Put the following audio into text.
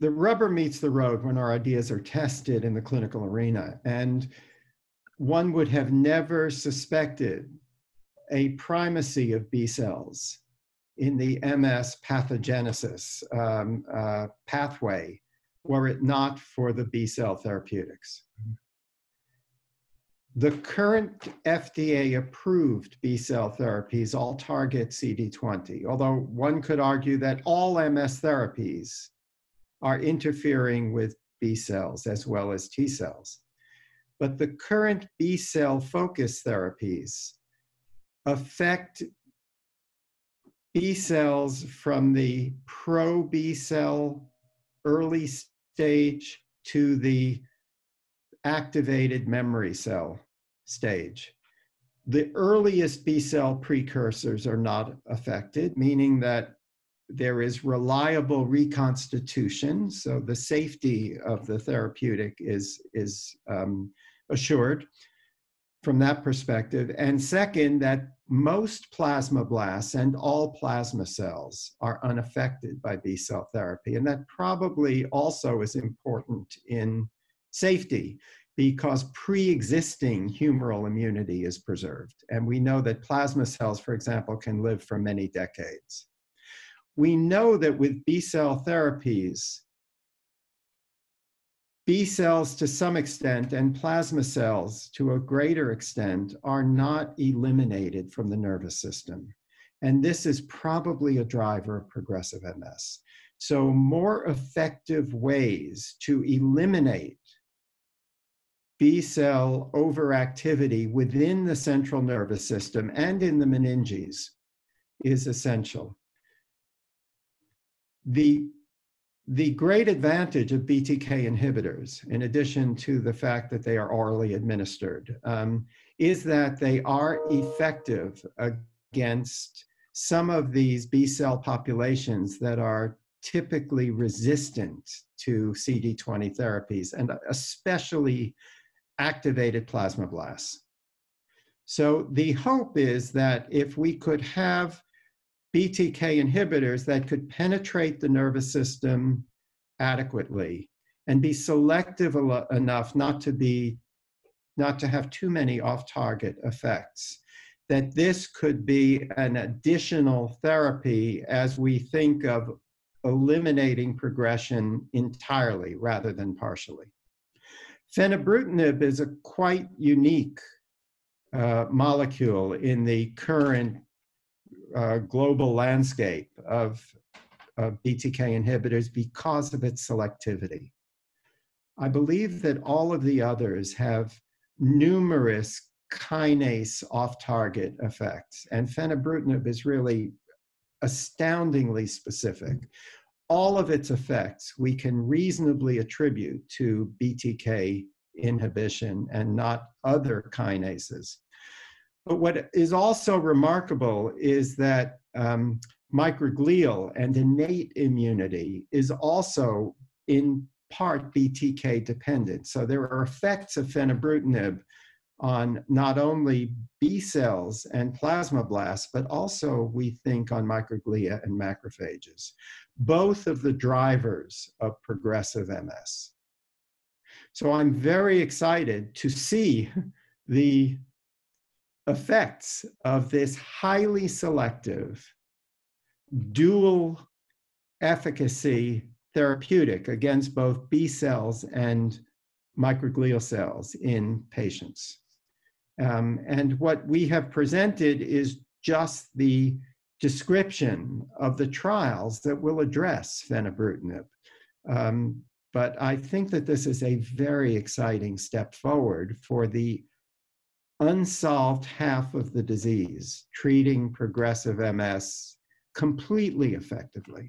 the rubber meets the road when our ideas are tested in the clinical arena. And one would have never suspected a primacy of B cells in the MS pathogenesis um, uh, pathway were it not for the B cell therapeutics. The current FDA approved B cell therapies all target CD20, although one could argue that all MS therapies are interfering with B cells as well as T cells. But the current B cell focus therapies affect B cells from the pro B cell early stage to the activated memory cell stage. The earliest B cell precursors are not affected, meaning that there is reliable reconstitution, so the safety of the therapeutic is, is um, assured from that perspective. And second, that most plasmablasts and all plasma cells are unaffected by B cell therapy. And that probably also is important in safety because pre-existing humoral immunity is preserved. And we know that plasma cells, for example, can live for many decades. We know that with B cell therapies, B cells to some extent and plasma cells to a greater extent are not eliminated from the nervous system. And this is probably a driver of progressive MS. So, more effective ways to eliminate B cell overactivity within the central nervous system and in the meninges is essential. The the great advantage of BTK inhibitors, in addition to the fact that they are orally administered, um, is that they are effective against some of these B cell populations that are typically resistant to CD20 therapies, and especially activated plasmablasts. So the hope is that if we could have BTK inhibitors that could penetrate the nervous system adequately and be selective enough not to be not to have too many off-target effects that this could be an additional therapy as we think of eliminating progression entirely rather than partially. Fenebrutinib is a quite unique uh, molecule in the current uh, global landscape of, of BTK inhibitors because of its selectivity. I believe that all of the others have numerous kinase off-target effects, and fenebrutinib is really astoundingly specific. All of its effects we can reasonably attribute to BTK inhibition and not other kinases. But what is also remarkable is that um, microglial and innate immunity is also in part BTK dependent. So there are effects of fenebrutinib on not only B cells and plasmablasts, but also we think on microglia and macrophages, both of the drivers of progressive MS. So I'm very excited to see the effects of this highly selective dual efficacy therapeutic against both B cells and microglial cells in patients. Um, and what we have presented is just the description of the trials that will address fenebrutinib. Um, but I think that this is a very exciting step forward for the unsolved half of the disease, treating progressive MS completely effectively.